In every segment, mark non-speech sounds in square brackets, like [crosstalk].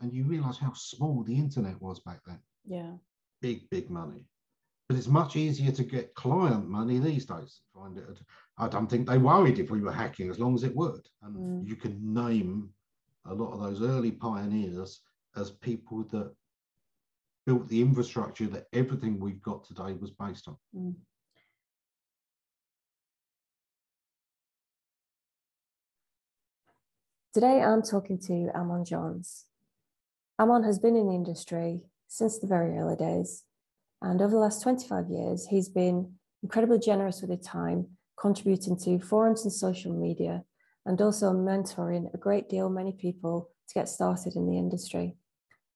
and you realize how small the internet was back then. Yeah. Big, big money. But it's much easier to get client money these days. Find it. I don't think they worried if we were hacking as long as it worked. And Mm. you can name a lot of those early pioneers as people that built the infrastructure that everything we've got today was based on. Mm. Today I'm talking to Ammon Johns. Ammon has been in the industry since the very early days, and over the last 25 years, he's been incredibly generous with his time, contributing to forums and social media, and also mentoring a great deal many people to get started in the industry.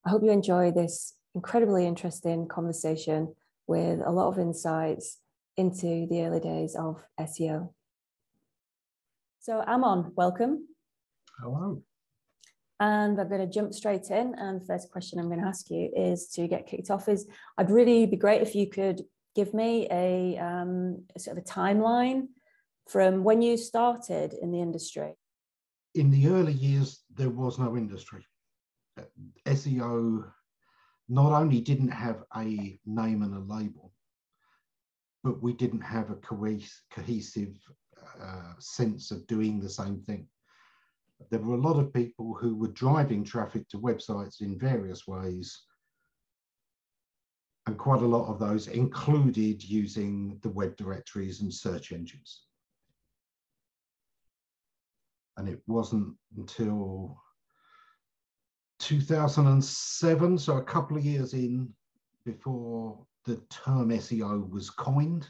I hope you enjoy this incredibly interesting conversation with a lot of insights into the early days of SEO. So, Ammon, welcome. Hello. And I'm going to jump straight in. And the first question I'm going to ask you is to get kicked off is I'd really be great if you could give me a, um, sort of a timeline from when you started in the industry. In the early years, there was no industry. Uh, SEO not only didn't have a name and a label, but we didn't have a cohesive uh, sense of doing the same thing. There were a lot of people who were driving traffic to websites in various ways. And quite a lot of those included using the web directories and search engines. And it wasn't until 2007, so a couple of years in before the term SEO was coined.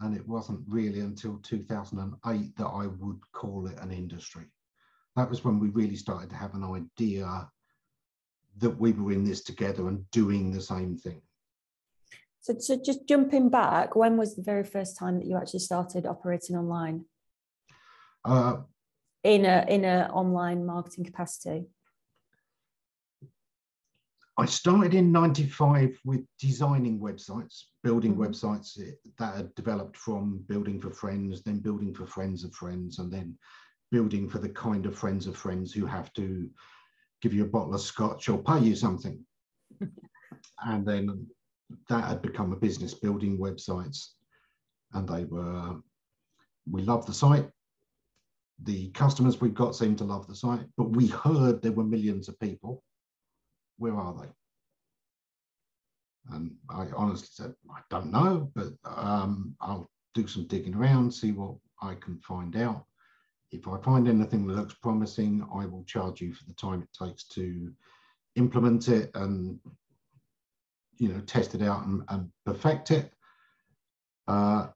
And it wasn't really until 2008 that I would call it an industry. That was when we really started to have an idea that we were in this together and doing the same thing. So, so just jumping back, when was the very first time that you actually started operating online? Uh, in a in a online marketing capacity? I started in 95 with designing websites, building Mhm. websites that had developed from building for friends, then building for friends of friends, and then building for the kind of friends of friends who have to give you a bottle of scotch or pay you something. [laughs] and then that had become a business building websites. And they were, we loved the site. The customers we've got seemed to love the site, but we heard there were millions of people where are they? And I honestly said, I don't know, but um, I'll do some digging around, see what I can find out. If I find anything that looks promising, I will charge you for the time it takes to implement it and you know test it out and, and perfect it. Uh,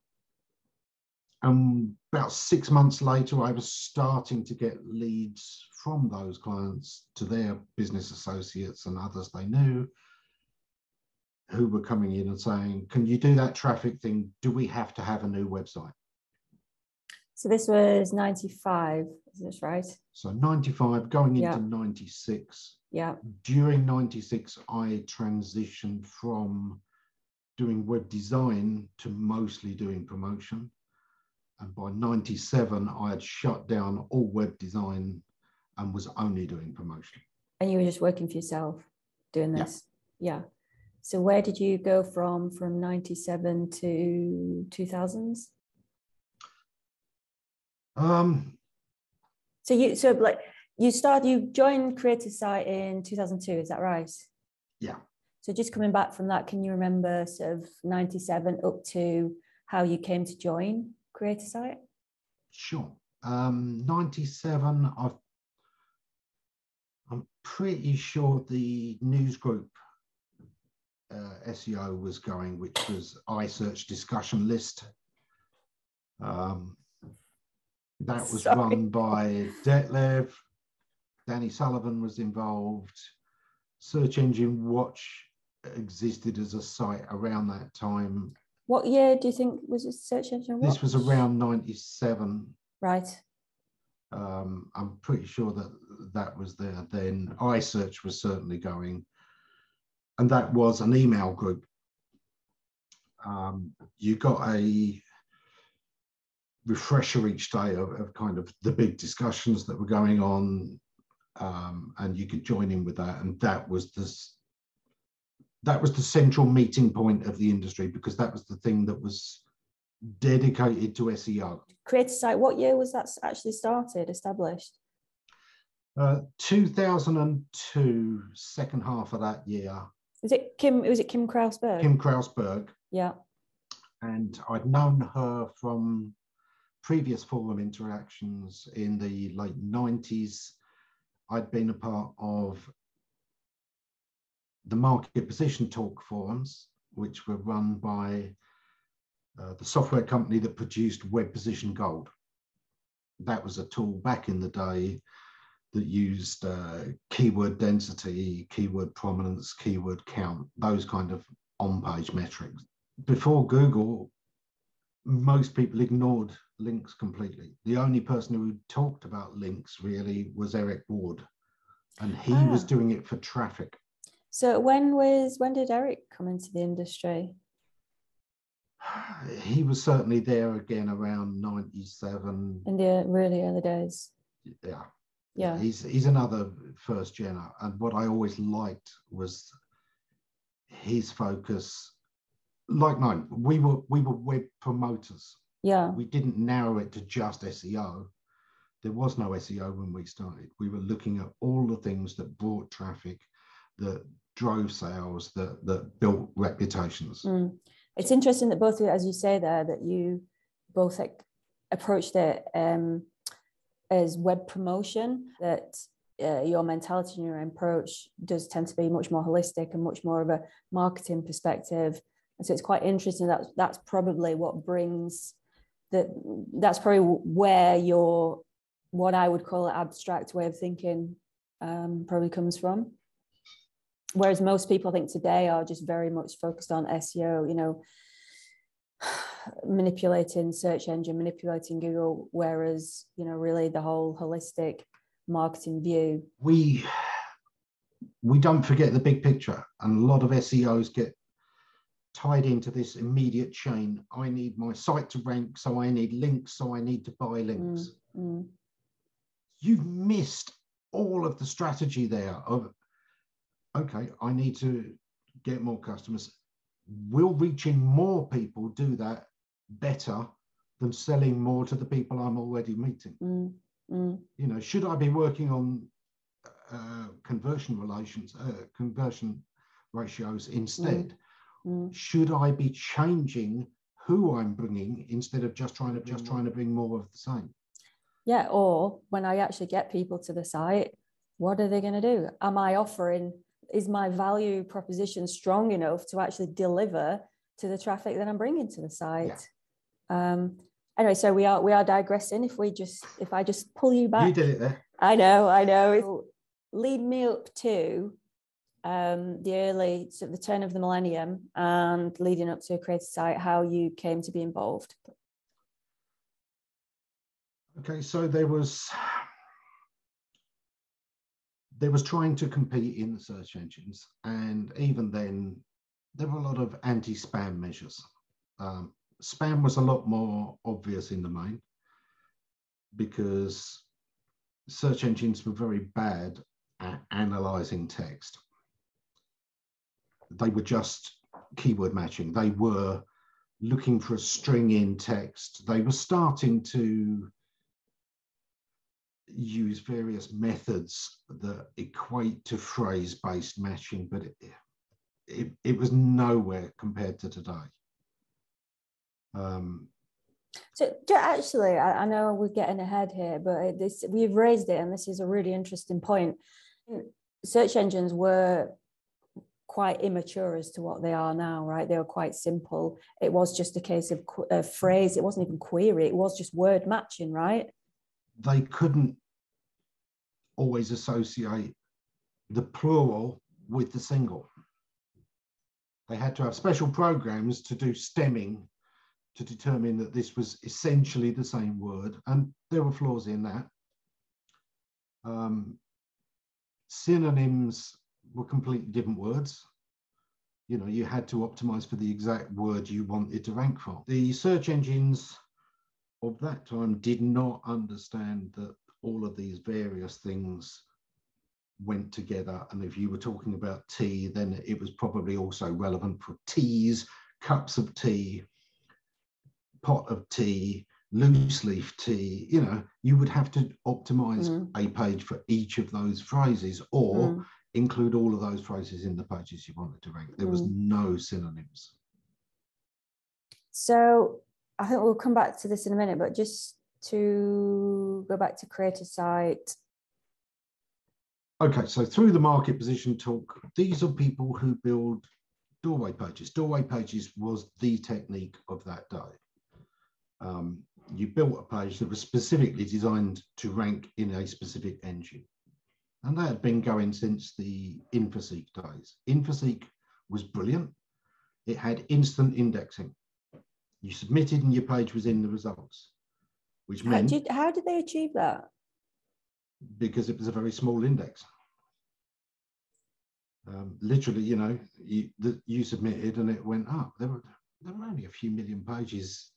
and about six months later, I was starting to get leads from those clients to their business associates and others they knew who were coming in and saying, Can you do that traffic thing? Do we have to have a new website? So this was 95, is this right? So 95 going into Yeah. 96. Yeah. During 96, I transitioned from doing web design to mostly doing promotion. And by 97, I had shut down all web design and was only doing promotion. And you were just working for yourself doing Yeah. this? Yeah. So where did you go from from 97 to 2000s? Um, So you so like you start you joined Cre8asite in 2002, is that right? yeah. So just coming back from that, can you remember sort of 97 up to how you came to join Cre8asite? Sure. Um, 97, I've, I'm pretty sure the news group uh, SEO was going, which was iSearch discussion list. Um, that [laughs] was Sorry. run by Detlev. Danny Sullivan was involved. Search Engine Watch existed as a site around that time. What year do you think was it search engine? Watch? This was around 97. right. Um, I'm pretty sure that that was there then. iSearch was certainly going, and that was an email group. Um, you got a refresher each day of, of kind of the big discussions that were going on, um, and you could join in with that. And that was the that was the central meeting point of the industry because that was the thing that was dedicated to SEO. Cre8asite. What year was that actually started, established? Uh, 2002, second half of that year. Is it Kim? Was it Kim Krause Berg? Kim Krause Berg. Yeah. And I'd known her from previous forum interactions in the late 90s. I'd been a part of the market position talk forums, which were run by uh, the software company that produced Web Position Gold. That was a tool back in the day that used uh, keyword density, keyword prominence, keyword count, those kind of on-page metrics. Before Google, most people ignored links completely. The only person who talked about links really was Eric Ward, and he ah. was doing it for traffic. So when was when did Eric come into the industry? [sighs] He was certainly there again around 97. In the really early days. Yeah. Yeah. He's he's another first gener. And what I always liked was his focus. Like mine, we were we were web promoters. Yeah. We didn't narrow it to just SEO. There was no SEO when we started. We were looking at all the things that brought traffic, that drove sales, that that built reputations. Mm. It's interesting that both, as you say there, that you both like approached it um, as web promotion. That uh, your mentality and your approach does tend to be much more holistic and much more of a marketing perspective. And so it's quite interesting that that's probably what brings that. That's probably where your what I would call an abstract way of thinking um, probably comes from whereas most people I think today are just very much focused on SEO, you know, [sighs] manipulating search engine, manipulating Google, whereas, you know, really the whole holistic marketing view. We we don't forget the big picture. And a lot of SEOs get tied into this immediate chain. I need my site to rank, so I need links, so I need to buy links. Mm, mm. You've missed all of the strategy there of okay, I need to get more customers. Will reaching more people do that better than selling more to the people I'm already meeting? Mm, mm. You know, should I be working on uh, conversion relations, uh, conversion ratios instead? Mm, mm. Should I be changing who I'm bringing instead of just trying to just trying to bring more of the same? Yeah, or when I actually get people to the site, what are they going to do? Am I offering is my value proposition strong enough to actually deliver to the traffic that I'm bringing to the site? Yeah. Um, anyway, so we are we are digressing. If we just if I just pull you back, you did it there. I know, I know. Lead me up to um, the early so the turn of the millennium and leading up to a Cre8asite, how you came to be involved. Okay, so there was there was trying to compete in the search engines, and even then, there were a lot of anti-spam measures. Um, spam was a lot more obvious in the main because search engines were very bad at analyzing text. They were just keyword matching. They were looking for a string in text. They were starting to use various methods that equate to phrase-based matching, but it, it, it, was nowhere compared to today. Um, so, actually, I, I, know we're getting ahead here, but this we've raised it, and this is a really interesting point. Search engines were quite immature as to what they are now, right? They were quite simple. It was just a case of a phrase. It wasn't even query. It was just word matching, right? they couldn't always associate the plural with the single. They had to have special programs to do stemming to determine that this was essentially the same word, and there were flaws in that. Um, synonyms were completely different words. You know, you had to optimize for the exact word you wanted to rank for. The search engines of that time did not understand that all of these various things went together. And if you were talking about tea, then it was probably also relevant for teas, cups of tea, pot of tea, loose leaf tea. You know, you would have to optimize mm. a page for each of those phrases or mm. Include all of those phrases in the pages you wanted to rank. There was mm. no synonyms. So I think we'll come back to this in a minute, but just to go back to Cre8asite Okay, so through the market position talk, these are people who build doorway pages. Doorway pages was the technique of that day. Um, you built a page that was specifically designed to rank in a specific engine. And that had been going since the Infoseek days. Infoseek was brilliant. It had instant indexing. You submitted and your page was in the results, which meant... How did, how did they achieve that? because it was a very small index. Um, literally, you know, you, the, you submitted and it went up. There were there were only a few million pages,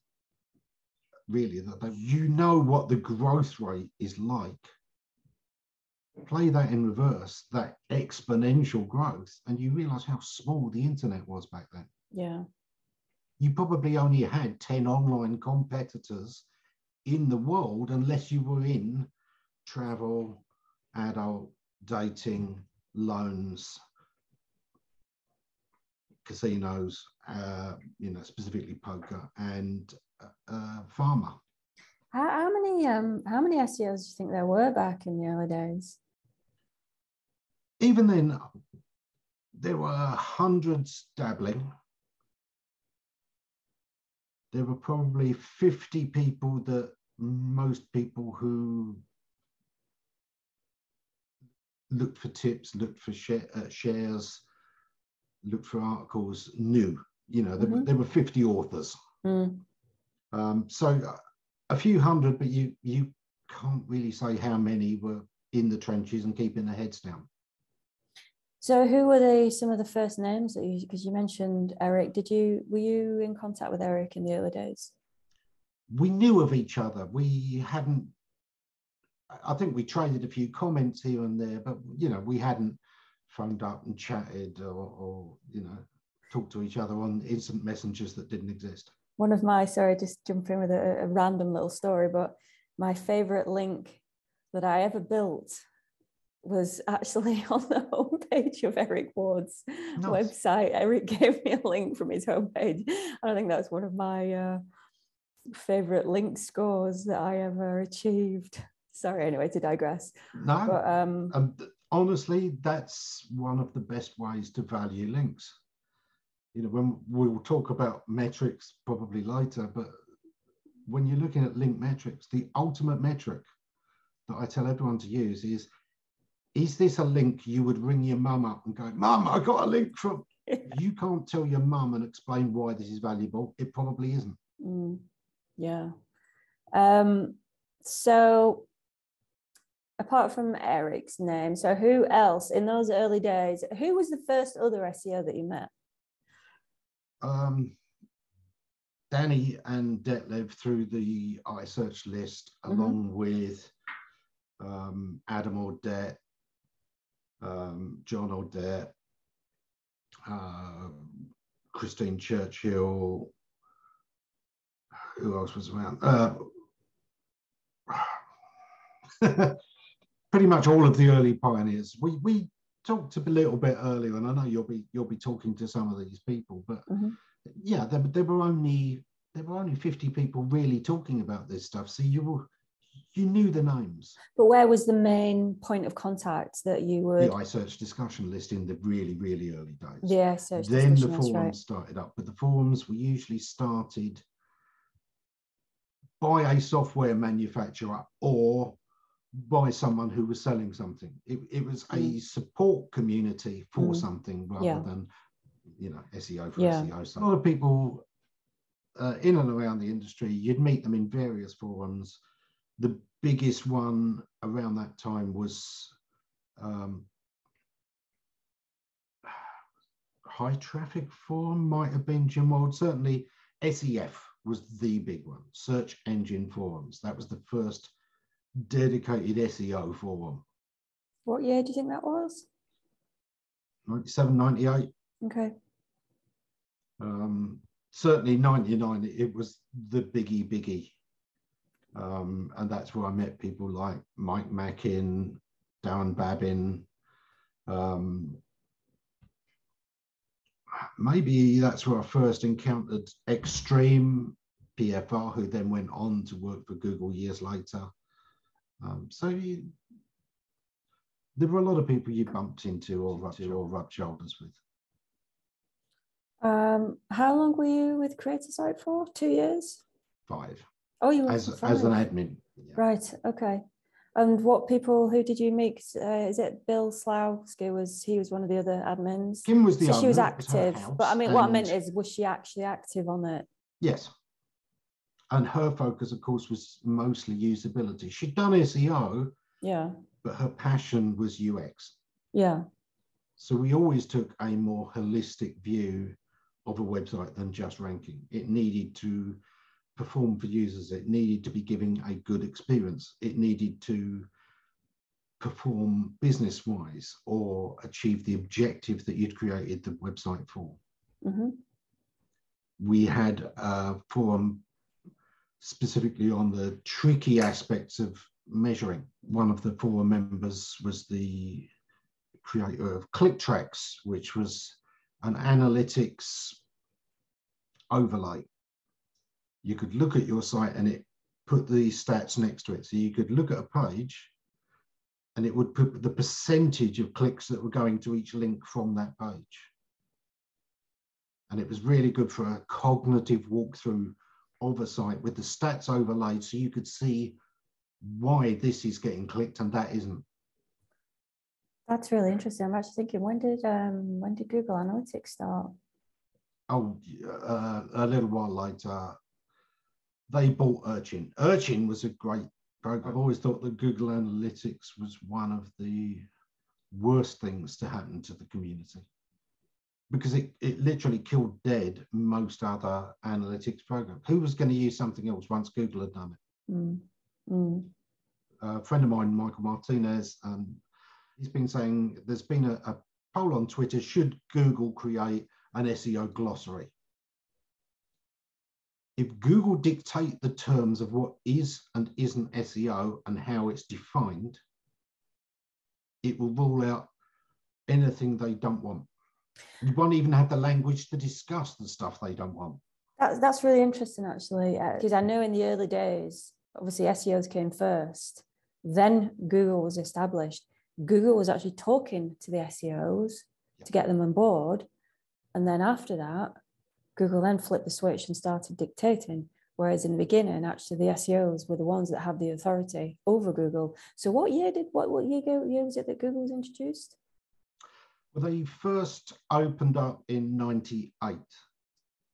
really. That they, you know what the growth rate is like. Play that in reverse, that exponential growth, and you realise how small the internet was back then. Yeah. You probably only had ten online competitors in the world, unless you were in travel, adult, dating, loans, casinos, uh, you know, specifically poker and uh, pharma. How, how many um, how many SEOs do you think there were back in the early days? Even then, there were hundreds dabbling. There were probably 50 people that most people who looked for tips, looked for share, uh, shares, looked for articles, knew. You know, there, mm-hmm. were, there were 50 authors. Mm. Um, so uh, a few hundred, but you you can't really say how many were in the trenches and keeping their heads down. So, who were they? some of the first names that you? Because you mentioned Eric. Did you were you in contact with Eric in the early days? We knew of each other. We hadn't I think we traded a few comments here and there, but you know, we hadn't phoned up and chatted or, or you know, talked to each other on instant messengers that didn't exist. One of my sorry, just jump in with a, a random little story, but my favorite link that I ever built was actually [laughs] on the homepage of Eric Ward's nice. website. Eric [laughs] gave me a link from his homepage. And I think that's one of my uh, favorite link scores that I ever achieved sorry anyway to digress no but, um, um, honestly that's one of the best ways to value links you know when we'll talk about metrics probably later but when you're looking at link metrics the ultimate metric that i tell everyone to use is is this a link you would ring your mum up and go mum i got a link from [laughs] you can't tell your mum and explain why this is valuable it probably isn't mm, yeah um, so apart from Eric's name, so who else in those early days? Who was the first other SEO that you met? Um, Danny and Detlev through the iSearch list, mm-hmm. along with um, Adam Audette, um, John Audette, uh, Christine Churchill. Who else was around? Uh, [sighs] pretty much all of the early pioneers. We we talked to a little bit earlier, and I know you'll be you'll be talking to some of these people, but mm-hmm. yeah, there, there were only there were only 50 people really talking about this stuff. So you were you knew the names. But where was the main point of contact that you would? The iSearch discussion list in the really, really early days. Yeah, so then the forums right. started up, but the forums were usually started by a software manufacturer or by someone who was selling something. It, it was a mm. support community for mm. something rather yeah. than, you know, SEO for yeah. SEO. So a lot of people uh, in and around the industry, you'd meet them in various forums. The biggest one around that time was um, [sighs] high traffic forum, might have been Jim Wald. Certainly, SEF was the big one, search engine forums. That was the first dedicated SEO forum. What year do you think that was? 97, 98. Okay. Um, certainly 99, it was the biggie, biggie. Um, and that's where I met people like Mike Mackin, Darren Babin. Um, maybe that's where I first encountered Extreme PFR, who then went on to work for Google years later. Um, so you, there were a lot of people you bumped into or rubbed, or rubbed shoulders with. Um, how long were you with Cre8asite for? Two years? Five. Oh, you were as, as an admin. Yeah. Right. Okay. And what people? Who did you meet? Uh, is it Bill Slawski? Was he was one of the other admins? Kim was the. So she was active, but I mean, what I meant is, was she actually active on it? Yes. And her focus, of course, was mostly usability. She'd done SEO. Yeah. But her passion was UX. Yeah. So we always took a more holistic view of a website than just ranking. It needed to perform for users. It needed to be giving a good experience. It needed to perform business wise or achieve the objective that you'd created the website for. Mm-hmm. We had a forum specifically on the tricky aspects of measuring. One of the forum members was the creator of ClickTracks, which was an analytics overlay you could look at your site and it put the stats next to it. So you could look at a page and it would put the percentage of clicks that were going to each link from that page. And it was really good for a cognitive walkthrough of a site with the stats overlaid so you could see why this is getting clicked and that isn't. That's really interesting. I'm actually thinking, when did um, when did Google Analytics start? Oh, uh, a little while later they bought Urchin. Urchin was a great program. I've always thought that Google Analytics was one of the worst things to happen to the community because it, it literally killed dead most other analytics programs. Who was going to use something else once Google had done it? Mm. Mm. A friend of mine, Michael Martinez, um, he's been saying there's been a, a poll on Twitter should Google create an SEO glossary? if Google dictate the terms of what is and isn't SEO and how it's defined, it will rule out anything they don't want. You won't even have the language to discuss the stuff they don't want. That's, that's really interesting, actually, because uh, I know in the early days, obviously SEOs came first, then Google was established. Google was actually talking to the SEOs to get them on board. And then after that, Google then flipped the switch and started dictating. Whereas in the beginning, actually, the SEOs were the ones that had the authority over Google. So, what year did what what year, year was it that Google was introduced? Well, they first opened up in '98.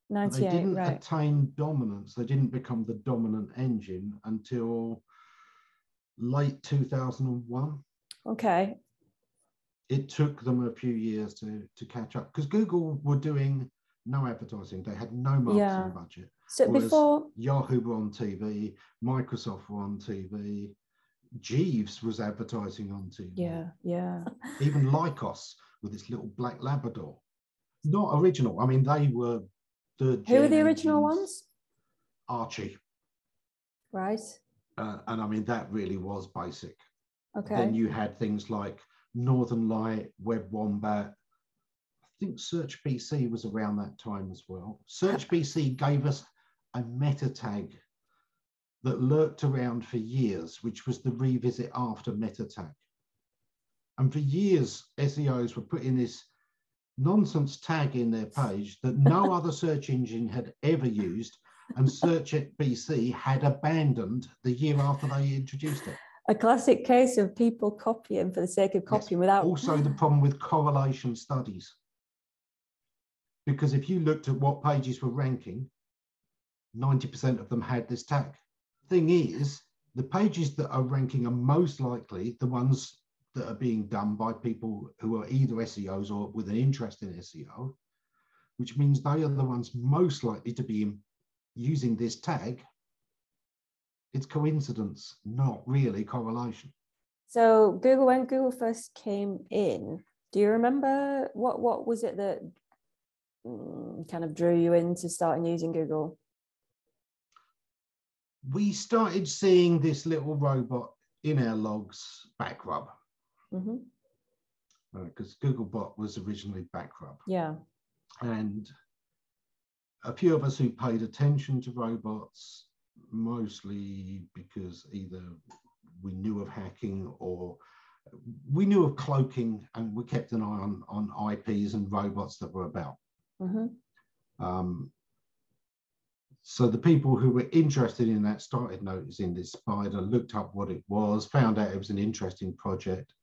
98, they didn't right. attain dominance. They didn't become the dominant engine until late 2001. Okay. It took them a few years to, to catch up because Google were doing no advertising. They had no marketing yeah. budget. So before Yahoo were on TV, Microsoft were on TV, Jeeves was advertising on TV. Yeah, yeah. Even Lycos with this little black Labrador. Not original. I mean, they were the. Who were the original ones? Archie. Right. Uh, and I mean, that really was basic. Okay. Then you had things like Northern Light, Web Wombat, I think Search BC was around that time as well. Search [laughs] BC gave us a meta tag that lurked around for years, which was the revisit after meta tag. And for years, SEOs were putting this nonsense tag in their page that no [laughs] other search engine had ever used, and Search BC had abandoned the year after they introduced it. A classic case of people copying for the sake of copying yes. without. Also, the problem with correlation studies because if you looked at what pages were ranking, 90% of them had this tag. Thing is, the pages that are ranking are most likely the ones that are being done by people who are either SEOs or with an interest in SEO, which means they are the ones most likely to be using this tag. It's coincidence, not really correlation. So Google, when Google first came in, do you remember what what was it that mm, kind of drew you into starting using Google? We started seeing this little robot in our logs backrub. Mm-hmm. Because uh, Googlebot was originally backrub. Yeah. And a few of us who paid attention to robots, mostly because either we knew of hacking or we knew of cloaking and we kept an eye on, on IPs and robots that were about. Mm-hmm. Um, so the people who were interested in that started noticing this spider, looked up what it was, found out it was an interesting project,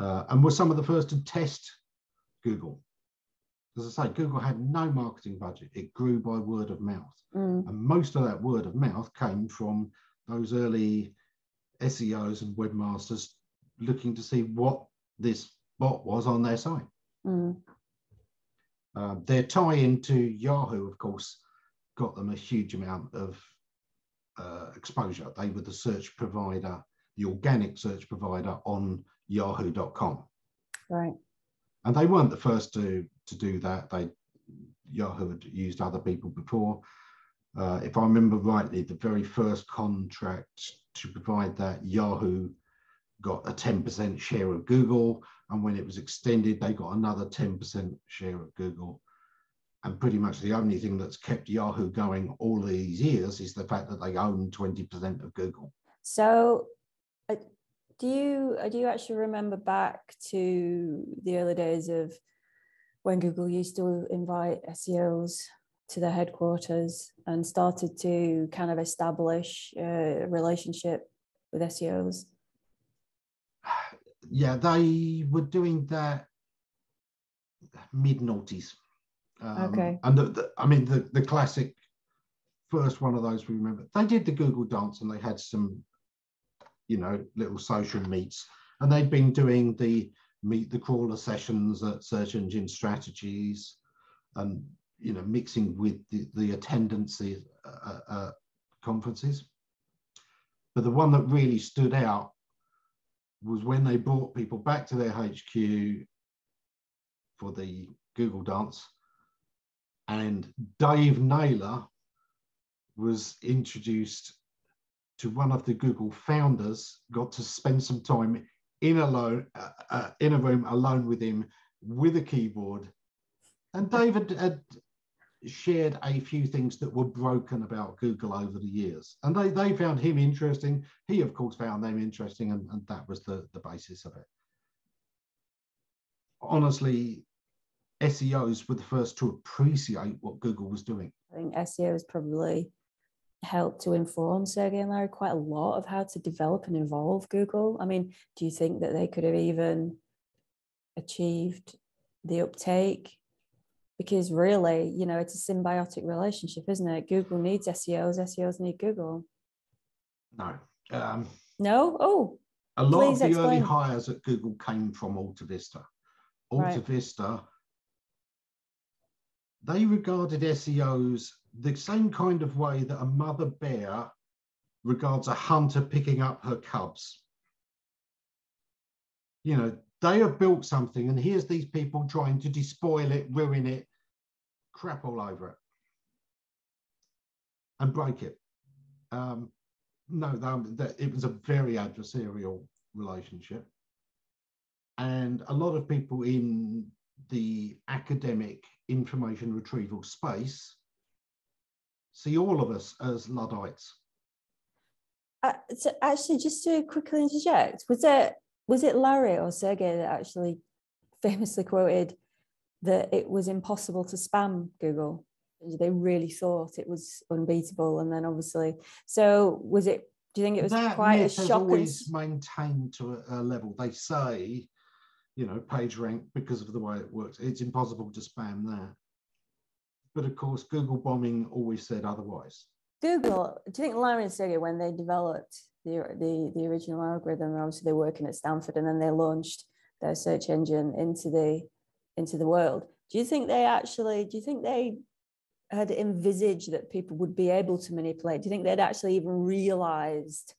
uh, and were some of the first to test Google. As I say, Google had no marketing budget. It grew by word of mouth. Mm. And most of that word of mouth came from those early SEOs and webmasters looking to see what this bot was on their site. Mm. Uh, their tie into Yahoo, of course, got them a huge amount of uh, exposure. They were the search provider, the organic search provider on yahoo.com. Right. And they weren't the first to, to do that. They Yahoo had used other people before. Uh, if I remember rightly, the very first contract to provide that, Yahoo got a 10% share of Google. And when it was extended, they got another 10% share of Google. And pretty much the only thing that's kept Yahoo going all these years is the fact that they own 20% of Google. So, uh, do you uh, do you actually remember back to the early days of when Google used to invite SEOs to their headquarters and started to kind of establish a relationship with SEOs? Yeah, they were doing that mid noughties. Um, okay. And the, the, I mean, the, the classic first one of those we remember, they did the Google dance and they had some, you know, little social meets. And they'd been doing the meet the crawler sessions at search engine strategies and you know, mixing with the, the attendance uh, uh, conferences. But the one that really stood out was when they brought people back to their HQ for the Google Dance, and Dave Naylor was introduced to one of the Google founders, got to spend some time in alone uh, uh, in a room alone with him with a keyboard. And David had shared a few things that were broken about Google over the years. And they, they found him interesting. He, of course, found them interesting, and, and that was the, the basis of it. Honestly, SEOs were the first to appreciate what Google was doing. I think SEO has probably helped to inform Sergey and Larry quite a lot of how to develop and evolve Google. I mean, do you think that they could have even achieved the uptake because really, you know, it's a symbiotic relationship, isn't it? Google needs SEOs, SEOs need Google. No. Um, no? Oh. A lot of the explain. early hires at Google came from Alta Vista. Alta right. Vista, they regarded SEOs the same kind of way that a mother bear regards a hunter picking up her cubs. You know, they have built something, and here's these people trying to despoil it, ruin it, crap all over it and break it. Um, no, that, it was a very adversarial relationship. And a lot of people in the academic information retrieval space see all of us as Luddites. Uh, so actually, just to quickly interject, was it was it Larry or Sergey that actually famously quoted that it was impossible to spam Google. They really thought it was unbeatable, and then obviously, so was it? Do you think it was that quite a shock? always maintained to a, a level. They say, you know, page rank because of the way it works. It's impossible to spam that. But of course, Google bombing always said otherwise. Google, do you think Larry and Sergey, when they developed the, the, the original algorithm, obviously they're working at Stanford and then they launched their search engine into the into the world. Do you think they actually, do you think they had envisaged that people would be able to manipulate? Do you think they'd actually even realized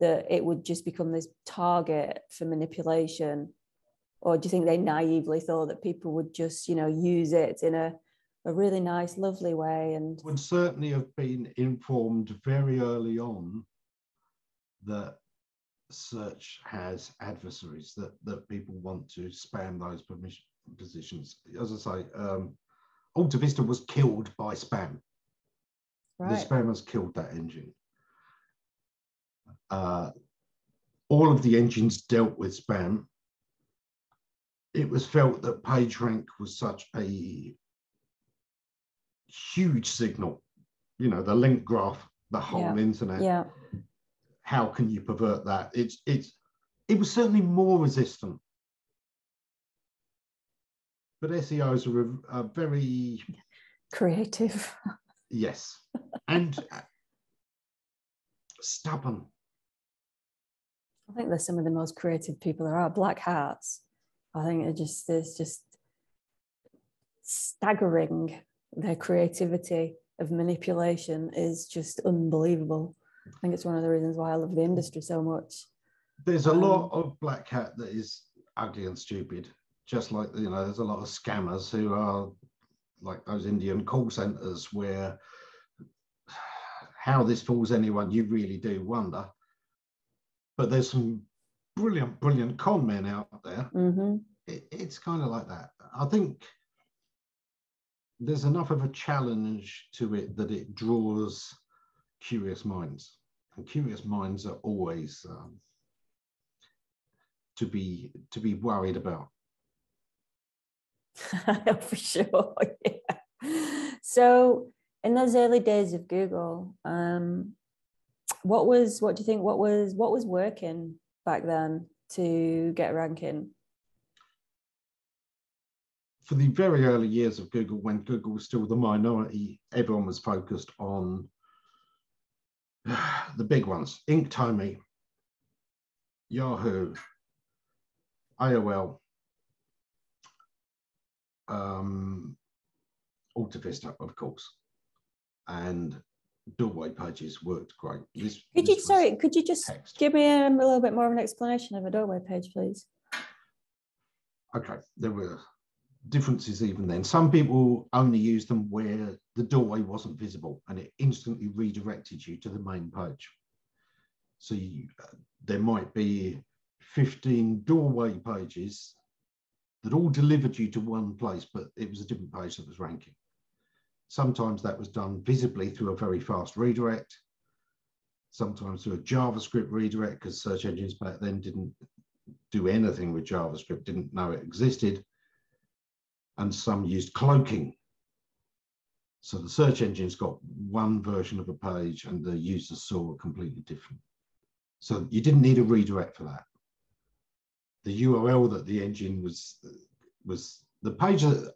that it would just become this target for manipulation? Or do you think they naively thought that people would just, you know, use it in a, a really nice, lovely way? And would certainly have been informed very early on that search has adversaries that that people want to spam those permission positions. As I say, um, Alta Vista was killed by spam. Right. The spammers killed that engine. Uh, all of the engines dealt with spam. It was felt that PageRank was such a huge signal, you know, the link graph, the whole yeah. internet. Yeah. How can you pervert that? It's it's it was certainly more resistant. But SEOs are, are very creative. Yes. And uh, stubborn. I think they're some of the most creative people there are. Black hats. I think it just is just staggering. Their creativity of manipulation is just unbelievable. I think it's one of the reasons why I love the industry so much. There's a um, lot of black hat that is ugly and stupid. Just like you know, there's a lot of scammers who are like those Indian call centers where [sighs] how this fools anyone, you really do wonder. But there's some brilliant, brilliant con men out there. Mm-hmm. It, it's kind of like that. I think there's enough of a challenge to it that it draws curious minds, and curious minds are always um, to be to be worried about. [laughs] For sure, [laughs] yeah. So in those early days of Google, um, what was what do you think? What was what was working back then to get a ranking? For the very early years of Google, when Google was still the minority, everyone was focused on [sighs] the big ones: Inktomi, Yahoo, AOL, um, AltaVista, of course and doorway pages worked great. This, could this you sorry, could you just text. give me a, a, little bit more of an explanation of a doorway page, please? Okay, there were differences even then. Some people only used them where the doorway wasn't visible and it instantly redirected you to the main page. So you, uh, there might be 15 doorway pages that all delivered you to one place, but it was a different page that was ranking. Sometimes that was done visibly through a very fast redirect, sometimes through a JavaScript redirect, because search engines back then didn't do anything with JavaScript, didn't know it existed. And some used cloaking. So the search engines got one version of a page and the user saw a completely different. So you didn't need a redirect for that. The URL that the engine was was the page that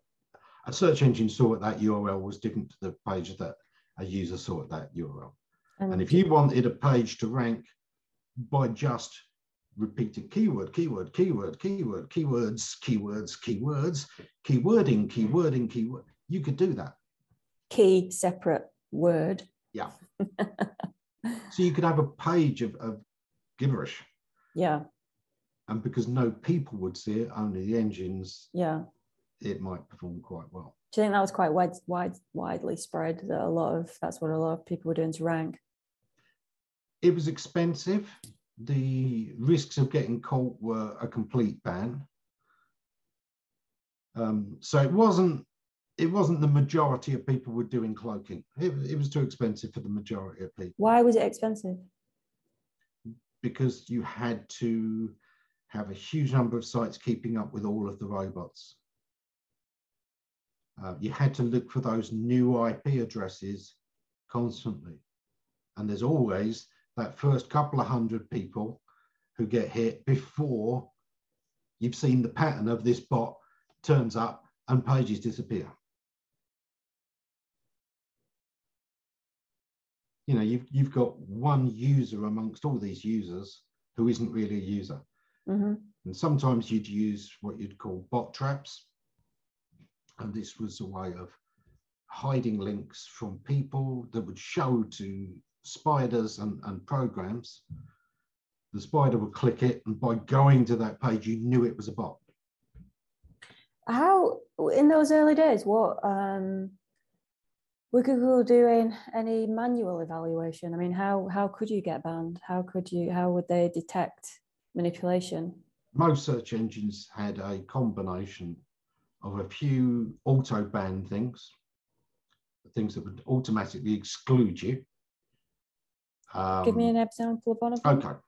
a search engine saw that URL was different to the page that a user saw at that URL. And, oh, and if you wanted a page to rank by just repeating keyword, keyword, keyword, keyword, keywords, keywords, keywords, keywording, keywording, keyword, you could do that. Key separate word. Yeah. [laughs] so you could have a page of, of gibberish. Yeah. And because no people would see it, only the engines. Yeah it might perform quite well. Do you think that was quite wide, wide, widely spread? That a lot of that's what a lot of people were doing to rank. It was expensive. The risks of getting caught were a complete ban. Um, so it wasn't it wasn't the majority of people were doing cloaking. It, it was too expensive for the majority of people. Why was it expensive? Because you had to have a huge number of sites keeping up with all of the robots. Uh, you had to look for those new IP addresses constantly. And there's always that first couple of hundred people who get hit before you've seen the pattern of this bot turns up and pages disappear. You know, you've, you've got one user amongst all these users who isn't really a user. Mm-hmm. And sometimes you'd use what you'd call bot traps. And this was a way of hiding links from people that would show to spiders and, and programs the spider would click it, and by going to that page, you knew it was a bot. How in those early days, what um, were Google doing any manual evaluation? I mean, how how could you get banned? How could you? How would they detect manipulation? Most search engines had a combination of a few auto ban things, things that would automatically exclude you. Um, Give me an example of one of them. Okay.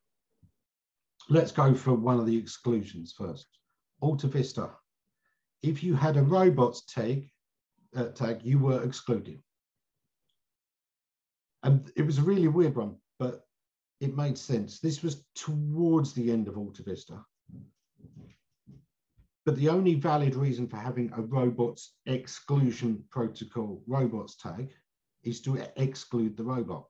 Let's go for one of the exclusions first. Alta Vista. If you had a robots tag, uh, tag, you were excluded. And it was a really weird one, but it made sense. This was towards the end of Alta Vista. But the only valid reason for having a robots exclusion protocol robots tag is to exclude the robot.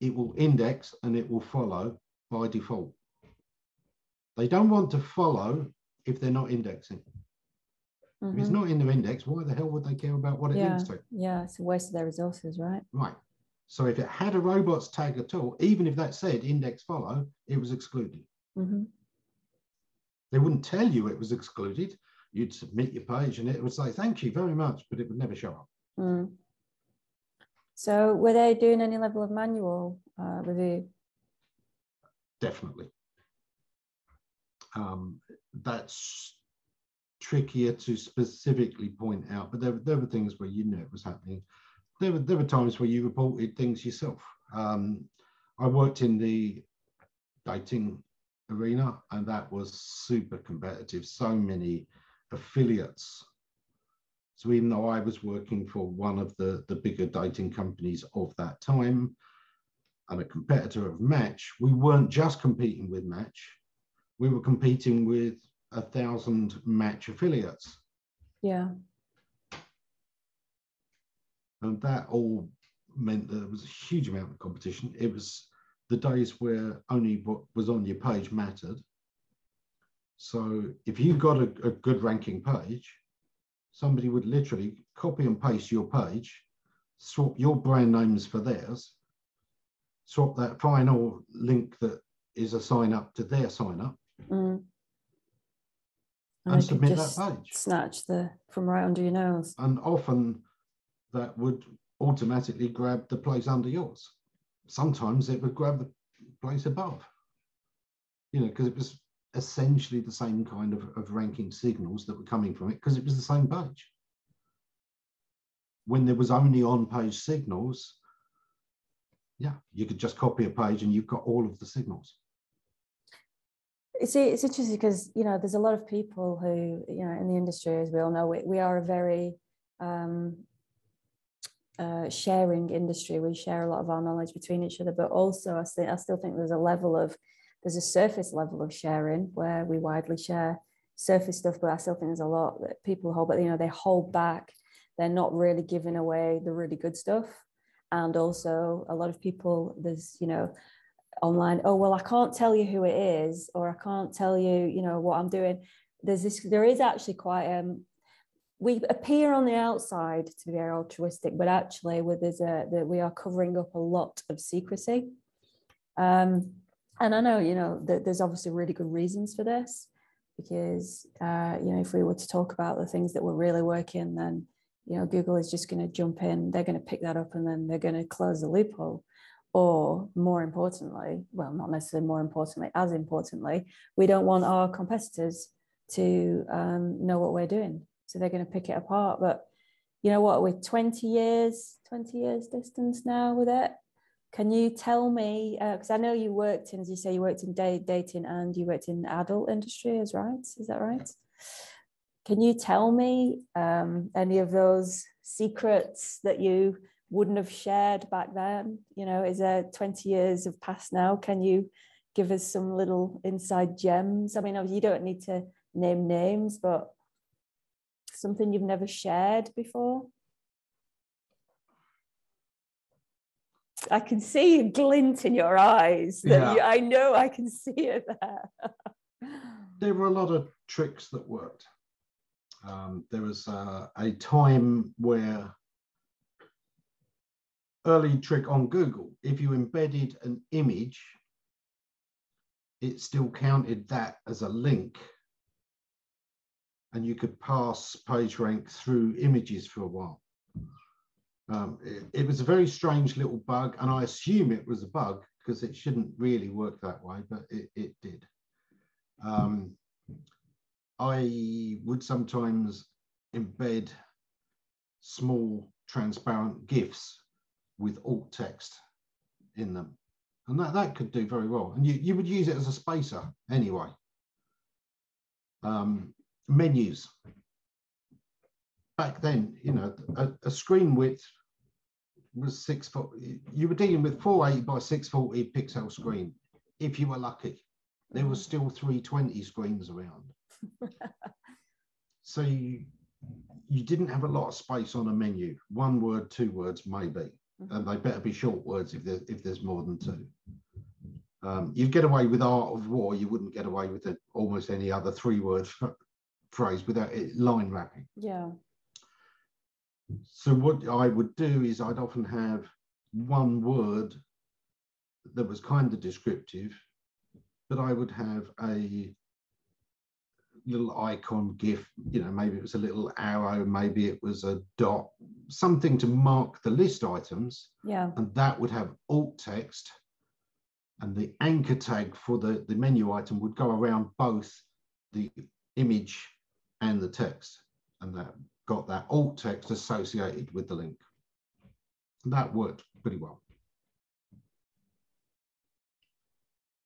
It will index and it will follow by default. They don't want to follow if they're not indexing. Mm-hmm. If it's mm-hmm. not in their index, why the hell would they care about what it yeah. links to? Yeah, it's a waste of their resources, right? Right. So if it had a robots tag at all, even if that said index follow, it was excluded. Mm-hmm. They wouldn't tell you it was excluded. You'd submit your page and it would say, thank you very much, but it would never show up. Mm. So were they doing any level of manual uh, review? Definitely. Um, that's trickier to specifically point out, but there, there were things where you knew it was happening. There were, there were times where you reported things yourself. Um, I worked in the dating arena, and that was super competitive. So many affiliates. So even though I was working for one of the, the bigger dating companies of that time and a competitor of Match, we weren't just competing with Match, we were competing with a thousand Match affiliates. Yeah. And that all meant that there was a huge amount of competition. It was the days where only what was on your page mattered. So if you got a, a good ranking page, somebody would literally copy and paste your page, swap your brand names for theirs, swap that final link that is a sign up to their sign up, mm. and, and submit that page. Snatch the from right under your nose. And often that would automatically grab the place under yours sometimes it would grab the place above, you know, because it was essentially the same kind of, of ranking signals that were coming from it because it was the same page. When there was only on page signals, yeah, you could just copy a page and you've got all of the signals. See, it's interesting because you know there's a lot of people who you know in the industry, as we all know, we, we are a very um, uh, sharing industry. We share a lot of our knowledge between each other, but also I, st- I still think there's a level of there's a surface level of sharing where we widely share surface stuff, but I still think there's a lot that people hold, but you know they hold back. They're not really giving away the really good stuff, and also a lot of people there's you know online. Oh well, I can't tell you who it is, or I can't tell you you know what I'm doing. There's this. There is actually quite um, we appear on the outside to be very altruistic, but actually, with there's a that we are covering up a lot of secrecy. Um, and I know, you know, that there's obviously really good reasons for this, because uh, you know, if we were to talk about the things that were really working, then you know, Google is just going to jump in, they're going to pick that up, and then they're going to close the loophole. Or more importantly, well, not necessarily more importantly, as importantly, we don't want our competitors to um, know what we're doing so they're going to pick it apart but you know what we're 20 years 20 years distance now with it can you tell me because uh, i know you worked in as you say you worked in dating and you worked in adult industry as right is that right? Can you tell me um, any of those secrets that you wouldn't have shared back then? You know is there 20 years have passed now can you give us some little inside gems? I mean you don't need to name names but something you've never shared before? I can see a glint in your eyes. That yeah. you, I know I can see it there. [laughs] there were a lot of tricks that worked. Um, there was uh, a time where early trick on Google, if you embedded an image it still counted that as a link. And you could pass PageRank through images for a while. Um, it, it, was a very strange little bug, and I assume it was a bug because it shouldn't really work that way, but it, it did. Um, I would sometimes embed small transparent GIFs with alt text in them. And that, that could do very well. And you, you would use it as a spacer anyway. Um, menus. Back then, you know, a, a screen width was six foot. You were dealing with 480 by 640 pixel screen, if you were lucky. There was still 320 screens around. [laughs] so you, you didn't have a lot of space on a menu. One word, two words, maybe, mm-hmm. and they better be short words if there's if there's more than two. Um, you'd get away with art of war. You wouldn't get away with it, almost any other three word phrase without it line wrapping. Yeah. So what I would do is I'd often have one word that was kind of descriptive, but I would have a little icon GIF, you know, maybe it was a little arrow, maybe it was a dot, something to mark the list items. Yeah. And that would have alt text. And the anchor tag for the, the menu item would go around both the image and the text. And that got that alt text associated with the link. That worked pretty well.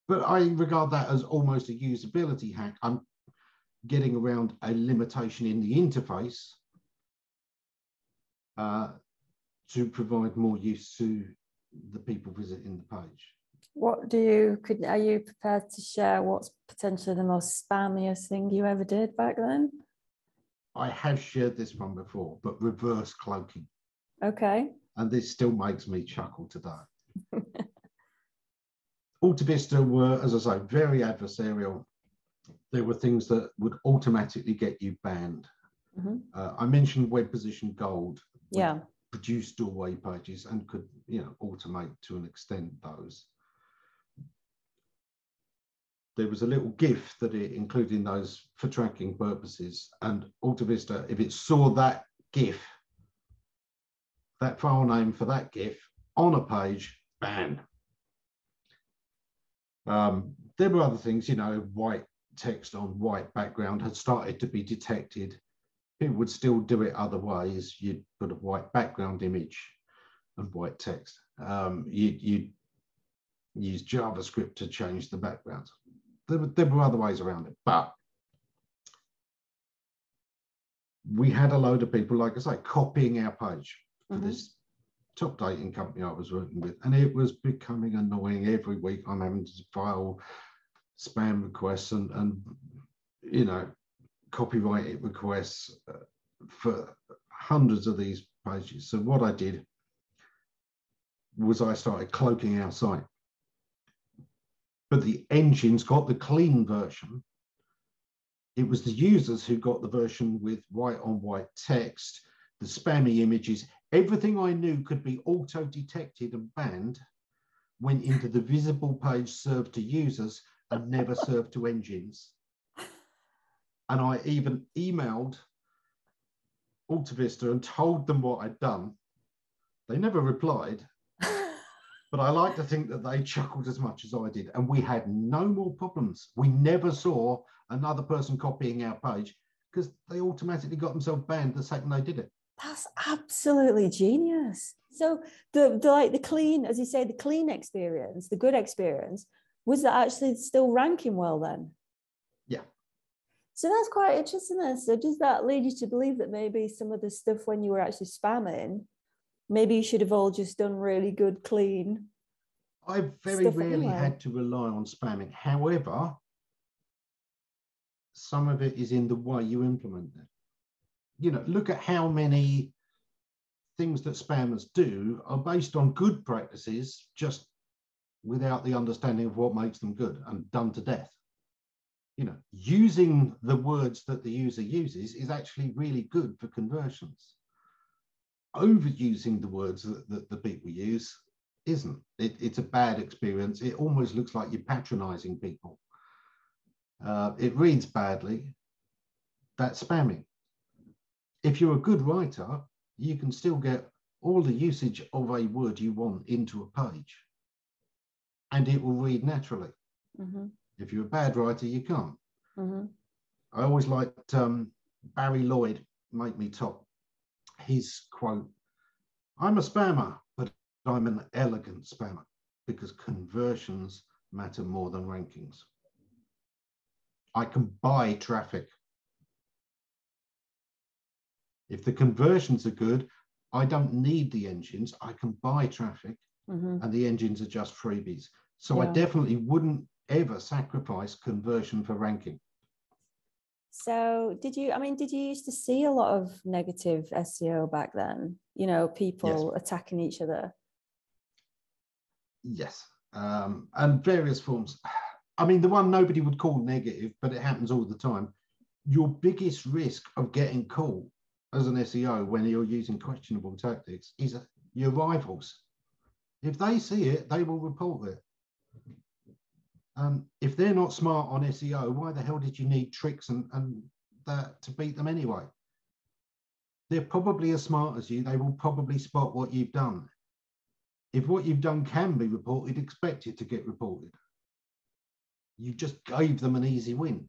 But I regard that as almost a usability hack. I'm getting around a limitation in the interface uh, to provide more use to the people visiting the page. What do you could are you prepared to share what's potentially the most spammiest thing you ever did back then? I have shared this one before, but reverse cloaking. Okay. And this still makes me chuckle today. [laughs] AltaVista were, as I say, very adversarial there were things that would automatically get you banned. Mm-hmm. Uh, I mentioned WebPosition Gold. Yeah. Produce doorway pages and could, you know, automate to an extent those. There was a little GIF that it included in those for tracking purposes. And AltaVista, if it saw that GIF, that file name for that GIF on a page, ban. Um, there were other things, you know, white text on white background had started to be detected. People would still do it other ways. You'd put a white background image and white text. Um, you, you use JavaScript to change the background. There, there were other ways around it, but we had a load of people, like I say, copying our page for mm -hmm. this top dating company I was working with, and it was becoming annoying. Every week I'm having to file spam requests and, and you know, copyright requests uh, for hundreds of these pages. So what I did was I started cloaking our site. But the engines got the clean version. It was the users who got the version with white on white text, the spammy images, everything I knew could be auto detected and banned went into the visible page served to users and never served to engines. And I even emailed AltaVista and told them what I'd done. They never replied, but I like to think that they chuckled as much as I did. And we had no more problems. We never saw another person copying our page because they automatically got themselves banned the second they did it. That's absolutely genius. So the, the like the clean, as you say, the clean experience, the good experience was that actually still ranking well then? Yeah. So that's quite interesting. Then. So does that lead you to believe that maybe some of the stuff when you were actually spamming, maybe you should have all just done really good, clean? I very rarely anyway. had to rely on spamming. However, some of it is in the way you implement it. You know, look at how many things that spammers do are based on good practices, just without the understanding of what makes them good and done to death. You know, using the words that the user uses is actually really good for conversions. Overusing the words that, that the people use isn't. It, it's a bad experience. It almost looks like you're patronizing people. Uh, it reads badly. That's spamming. If you're a good writer, you can still get all the usage of a word you want into a page and it will read naturally. Mm-hmm. If you're a bad writer, you can't. Mm-hmm. I always liked um, Barry Lloyd, make me top. His quote I'm a spammer, but I'm an elegant spammer because conversions matter more than rankings. I can buy traffic. If the conversions are good, I don't need the engines. I can buy traffic mm-hmm. and the engines are just freebies. So yeah. I definitely wouldn't ever sacrifice conversion for ranking. So did you, I mean, did you used to see a lot of negative SEO back then? You know, people yes. attacking each other? Yes. Um, and various forms. I mean, the one nobody would call negative, but it happens all the time. Your biggest risk of getting caught as an SEO when you're using questionable tactics is your rivals. If they see it, they will report it. Um, if they're not smart on SEO, why the hell did you need tricks and, and that to beat them anyway? They're probably as smart as you. They will probably spot what you've done. If what you've done can be reported, expect it to get reported. You just gave them an easy win.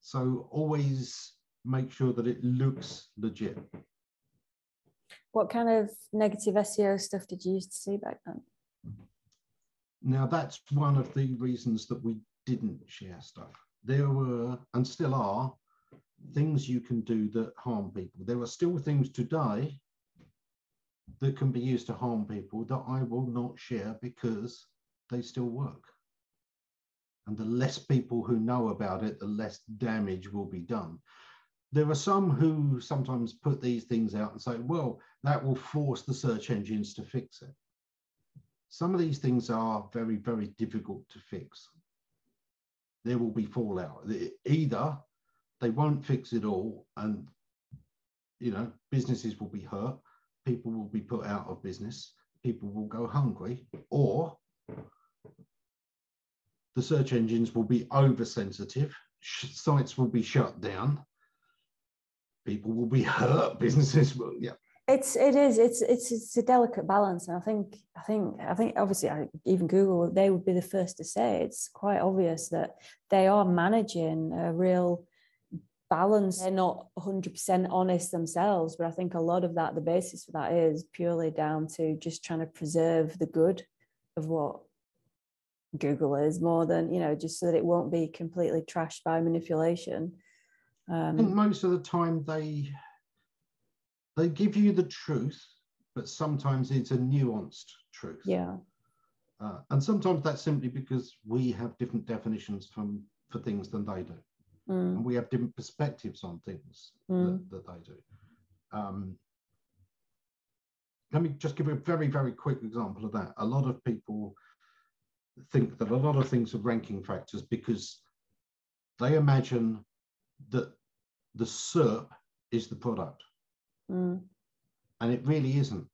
So always make sure that it looks legit. What kind of negative SEO stuff did you used to see back then? Now, that's one of the reasons that we didn't share stuff. There were, and still are, things you can do that harm people. There are still things today that can be used to harm people that I will not share because they still work. And the less people who know about it, the less damage will be done. There are some who sometimes put these things out and say, well, that will force the search engines to fix it. Some of these things are very, very difficult to fix. There will be fallout. Either they won't fix it all and you know businesses will be hurt people will be put out of business people will go hungry or the search engines will be oversensitive sites will be shut down people will be [laughs] hurt businesses will yeah it's it is it's it's it's a delicate balance and i think i think i think obviously I, even google they would be the first to say it's quite obvious that they are managing a real balance. They're not 100% honest themselves but i think a lot of that the basis for that is purely down to just trying to preserve the good of what google is more than you know just so that it won't be completely trashed by manipulation. Um, most of the time they they give you the truth, but sometimes it's a nuanced truth. Yeah. Uh, and sometimes that's simply because we have different definitions from for things than they do, mm. and we have different perspectives on things mm. that, that, they do. Um, let me just give a very very quick example of that. A lot of people think that a lot of things are ranking factors because they imagine that the SERP is the product. Mm. And it really isn't.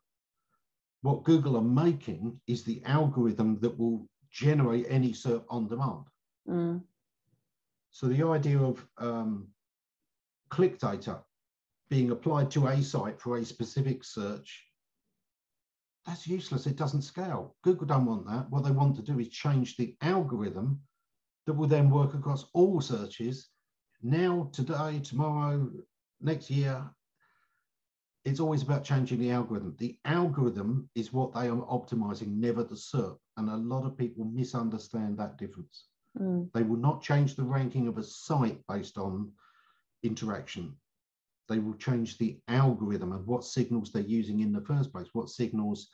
What Google are making is the algorithm that will generate any SERP on demand. Mm. So the idea of um, click data being applied to a site for a specific search, that's useless. It doesn't scale. Google don't want that. What they want to do is change the algorithm that will then work across all searches now, today, tomorrow, next year, it's always about changing the algorithm. The algorithm is what they are optimizing, never the SERP. And a lot of people misunderstand that difference. Mm. They will not change the ranking of a site based on interaction. They will change the algorithm and what signals they're using in the first place, what signals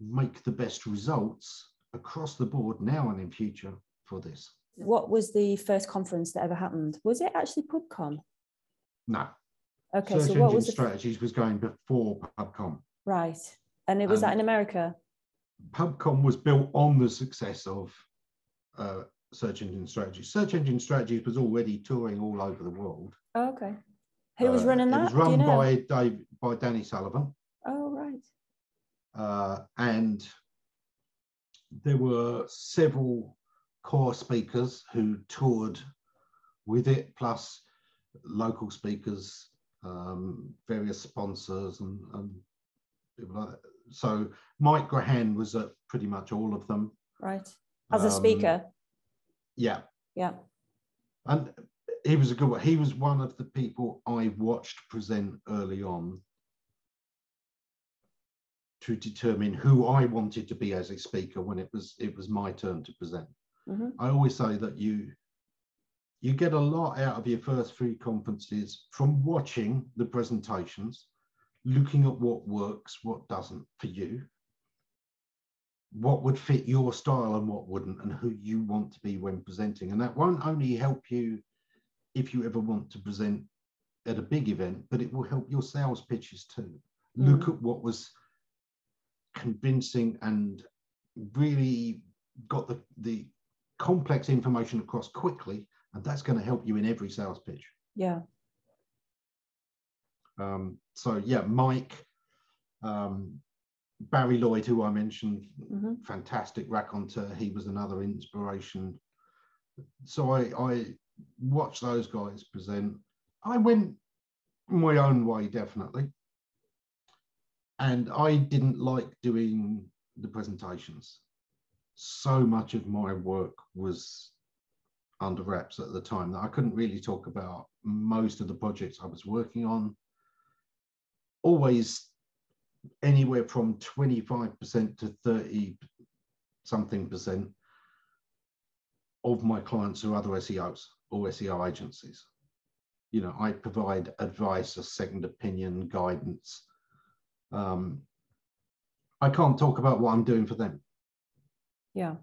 make the best results across the board now and in future for this. What was the first conference that ever happened? Was it actually PubCon? No, Okay, Search so what was the... strategies was going before PubCon. Right, and it was that in America. PubCon was built on the success of uh, search engine strategies. Search engine strategies was already touring all over the world. Oh, okay. Who was uh, running that? It was run you know? by Dave by Danny Sullivan. Oh right. uh, and there were several core speakers who toured with it, plus local speakers, um, various sponsors, and, and people like that. So Mike Grehan was at pretty much all of them. Right. As a speaker. Um, yeah. Yeah. And he was a good one. He was one of the people I watched present early on to determine who I wanted to be as a speaker when it was it was my turn to present. Mm-hmm. I always say that you you get a lot out of your first three conferences from watching the presentations, looking at what works, what doesn't for you, what would fit your style and what wouldn't, and who you want to be when presenting. And that won't only help you if you ever want to present at a big event, but it will help your sales pitches too. Mm. Look at what was convincing and really got the, the complex information across quickly, and that's going to help you in every sales pitch. Yeah. Um, so yeah, Mike, um, Barry Lloyd, who I mentioned, mm-hmm. fantastic raconteur. He was another inspiration. So I, I watched those guys present. I went my own way, definitely. And I didn't like doing the presentations. So much of my work was under wraps at the time that I couldn't really talk about most of the projects I was working on. Always anywhere from 25% to 30 something percent of my clients are other SEOs or SEO agencies. You know, I provide advice, a second opinion, guidance. Um, I can't talk about what I'm doing for them. Yeah.